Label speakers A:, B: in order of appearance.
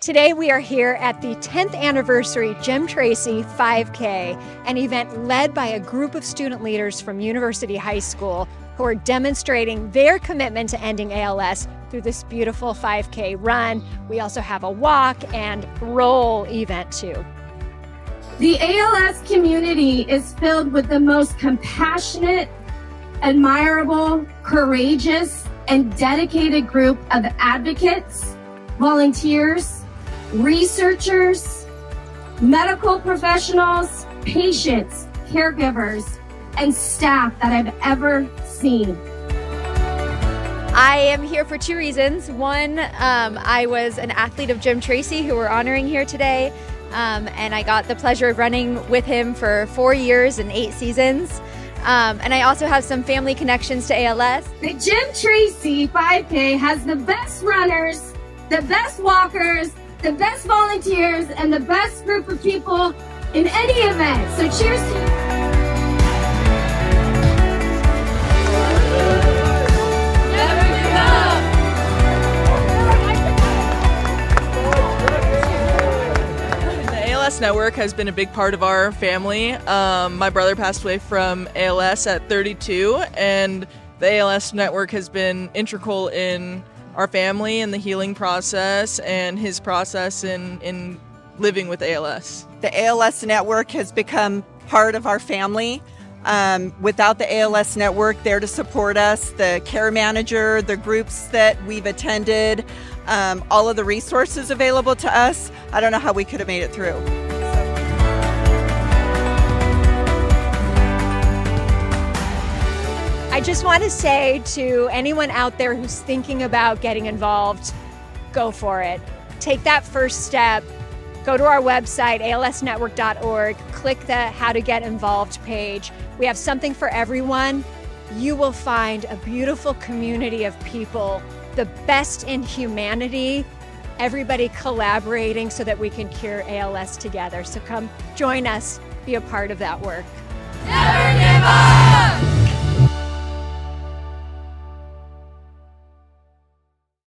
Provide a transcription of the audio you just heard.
A: Today we are here at the 10th anniversary Jim Tracy 5K, an event led by a group of student leaders from University High School who are demonstrating their commitment to ending ALS through this beautiful 5K run. We also have a walk and roll event too.
B: The ALS community is filled with the most compassionate, admirable, courageous, and dedicated group of advocates, volunteers, researchers, medical professionals, patients, caregivers, and staff that I've ever seen.
C: I am here for two reasons. One, um, I was an athlete of Jim Tracy, who we're honoring here today, um, and I got the pleasure of running with him for four years and eight seasons. Um, and I also have some family connections to ALS.
B: The Jim Tracy 5K has the best runners, the best walkers, the best volunteers, and the best group of people in any event. So cheers to you.
D: The ALS Network has been a big part of our family. Um, my brother passed away from ALS at 32, and the ALS Network has been integral in our family and the healing process and his process in, in living with ALS.
E: The ALS network has become part of our family. Um, without the ALS network there to support us, the care manager, the groups that we've attended, um, all of the resources available to us, I don't know how we could have made it through.
A: I just want to say to anyone out there who's thinking about getting involved, go for it. Take that first step. Go to our website, alsnetwork.org, click the How to Get Involved page. We have something for everyone. You will find a beautiful community of people, the best in humanity, everybody collaborating so that we can cure ALS together. So come join us, be a part of that work.
F: Never give up!